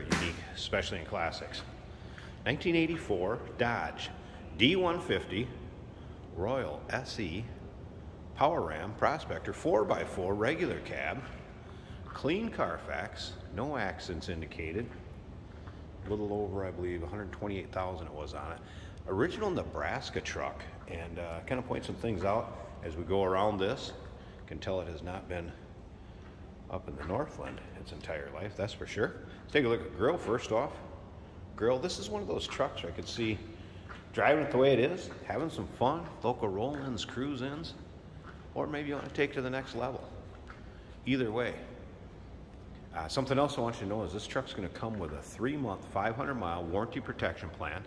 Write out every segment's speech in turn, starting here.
Unique, especially in classics. 1984 Dodge D150 Royal SE Power Ram Prospector 4x4 regular cab, clean Carfax, no accidents indicated, a little over, I believe, 128,000 it was on it. Original Nebraska truck, and uh, kind of point some things out as we go around this. Can tell it has not been up in the Northland its entire life, that's for sure. Let's take a look at grill first off. Grill, this is one of those trucks I could see driving it the way it is, having some fun, local roll-ins, cruise-ins, or maybe you want to take it to the next level. Either way, uh, something else I want you to know is this truck's going to come with a three-month, 500-mile warranty protection plan.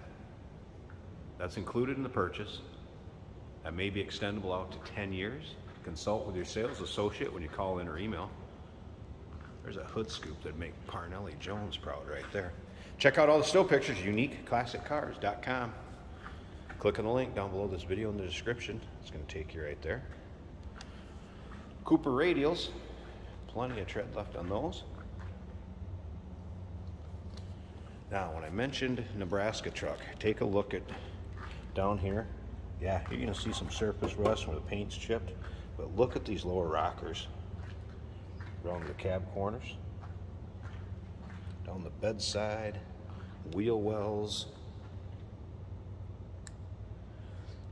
That's included in the purchase. That may be extendable out to 10 years. Consult with your sales associate when you call in or email. There's a hood scoop that'd make Parnelli Jones proud right there. Check out all the still pictures, uniqueclassiccars.com. Click on the link down below this video in the description. It's going to take you right there. Cooper radials, plenty of tread left on those. Now, when I mentioned Nebraska truck, take a look at down here. Yeah, you're gonna see some surface rust where the paint's chipped, but look at these lower rockers around the cab corners, down the bedside, wheel wells.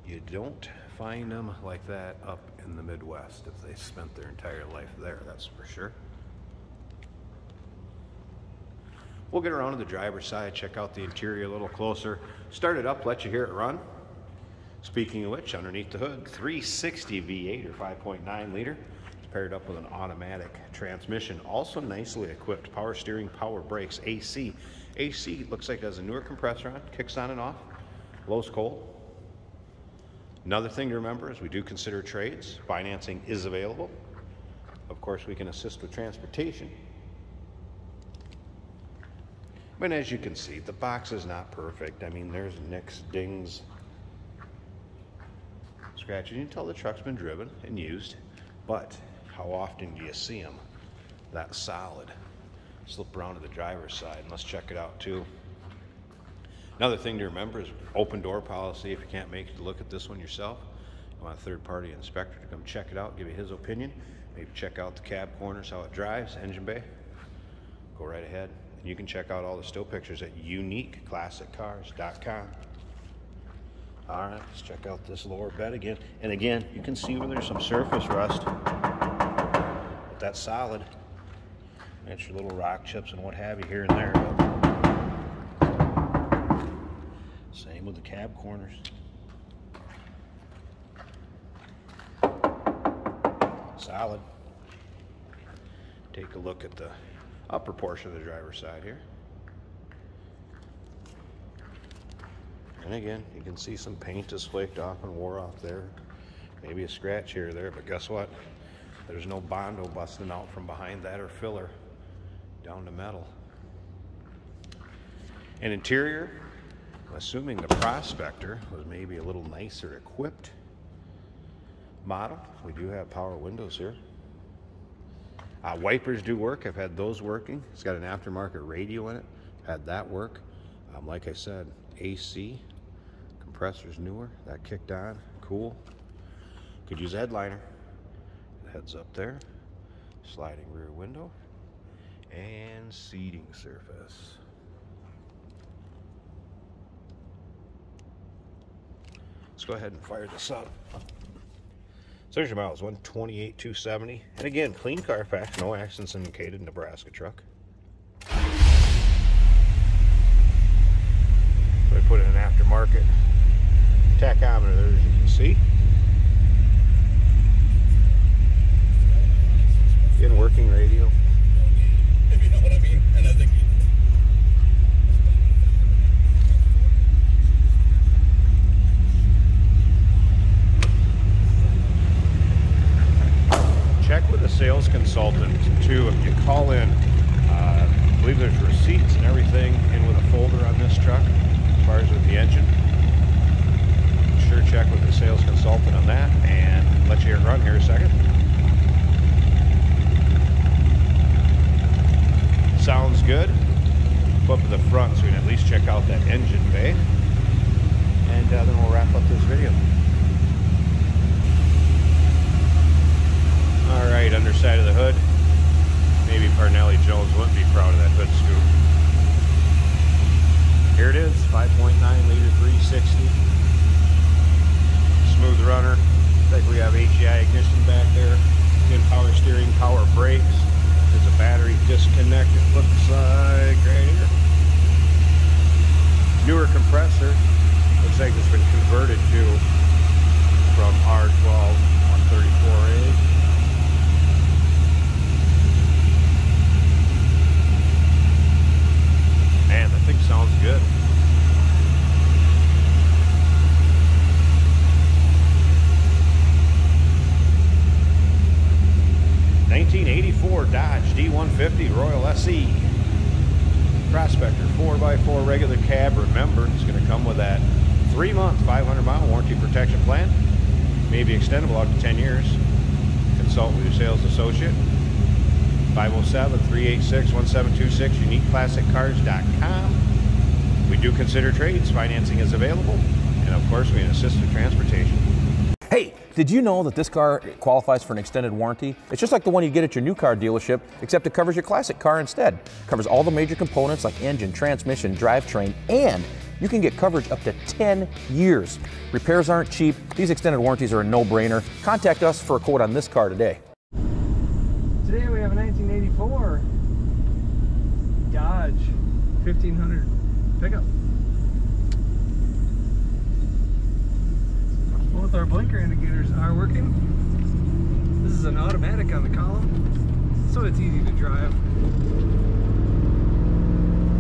You don't find them like that up in the Midwest if they spent their entire life there, that's for sure. We'll get around to the driver's side, check out the interior a little closer, start it up, let you hear it run. Speaking of which, underneath the hood, 360 V8 or 5.9 liter. It's paired up with an automatic transmission. Also nicely equipped power steering, power brakes, AC. AC looks like it has a newer compressor on, kicks on and off, blows cold. Another thing to remember is we do consider trades. Financing is available. Of course, we can assist with transportation. But as you can see, the box is not perfect. I mean, there's nicks, dings, scratches. You can tell the truck's been driven and used, but how often do you see them that solid? Slip around to the driver's side and let's check it out too. Another thing to remember is open door policy. If you can't make it look at this one yourself, you want a third party inspector to come check it out, give you his opinion. Maybe check out the cab corners, how it drives, engine bay. Go right ahead. And you can check out all the still pictures at uniqueclassiccars.com. All right, let's check out this lower bed again. And again, you can see where there's some surface rust. But that's solid. That's your little rock chips and what have you here and there. Same with the cab corners. Solid. Take a look at the upper portion of the driver's side here. And again, you can see some paint is flaked off and wore off there. Maybe a scratch here or there, but guess what? There's no Bondo busting out from behind that or filler down to metal. And interior, assuming the Prospector was maybe a little nicer equipped model, we do have power windows here. Uh, wipers do work. I've had those working. It's got an aftermarket radio in it. Had that work. Um, like I said, AC. Compressor's newer. That kicked on. Cool. Could use a headliner. Heads up there. Sliding rear window. And seating surface. Let's go ahead and fire this up. So there's your miles, 128, 270. And again, clean Carfax, no accidents indicated, Nebraska truck. I put in an aftermarket tachometer there, as you can see. In working radio. If you know what I mean. And I think check with a sales consultant too if you call in. Uh, I believe there's receipts and everything in with a folder on this truck as far as with the engine. Sure check with the sales consultant on that and let you hear it run here a second. Sounds good. HEI ignition back there. Again, power steering, power brakes. There's a battery disconnect. It looks like right here. Newer compressor. Looks like it's been converted to from R12 134A. Man, that thing sounds good. Nineteen eighty-four Dodge D150 Royal SE. Prospector 4x4 regular cab. Remember, it's going to come with that three-month, 500-mile warranty protection plan. May be extendable out to 10 years. Consult with your sales associate. 507-386-1726, uniqueclassiccars.com. We do consider trades. Financing is available. And of course, we can assist with transportation. Hey, did you know that this car qualifies for an extended warranty? It's just like the one you get at your new car dealership, except it covers your classic car instead. Covers all the major components like engine, transmission, drivetrain, and you can get coverage up to 10 years. Repairs aren't cheap. These extended warranties are a no-brainer. Contact us for a quote on this car today. Today we have a 1984 Dodge 1500 pickup. Our blinker indicators are working. This is an automatic on the column, so it's easy to drive.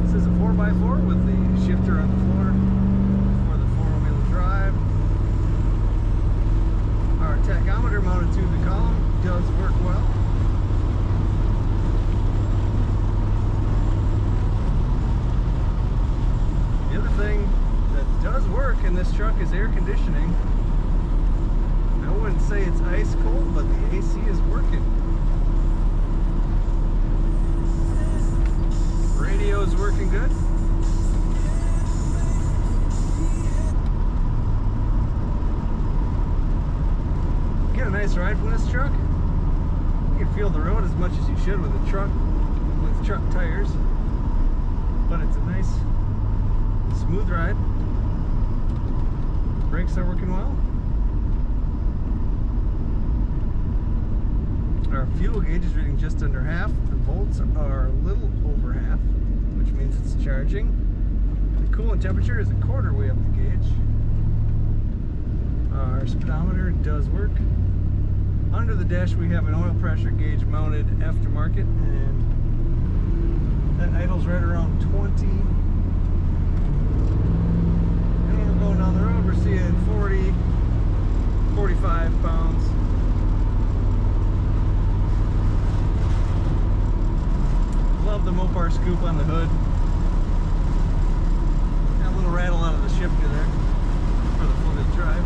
This is a 4x4 with the shifter on the floor for the four-wheel drive. Our tachometer mounted to the column does work well. The other thing that does work in this truck is air conditioning. As much as you should with a truck with truck tires. But it's a nice smooth ride. Brakes are working well. Our fuel gauge is reading just under half. The volts are a little over half, which means it's charging. The coolant temperature is a quarter way up the gauge. Our speedometer does work. Under the dash we have an oil pressure gauge mounted aftermarket and that idles right around 20 and we're going down the road, we're seeing 40, 45 pounds. Love the Mopar scoop on the hood. Got a little rattle out of the shifter there for the four-wheel drive.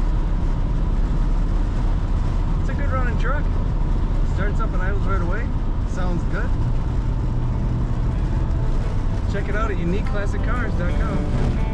It's a good running truck. Starts up and idles right away. Sounds good. Check it out at uniqueclassiccars.com.